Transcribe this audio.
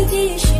自己也。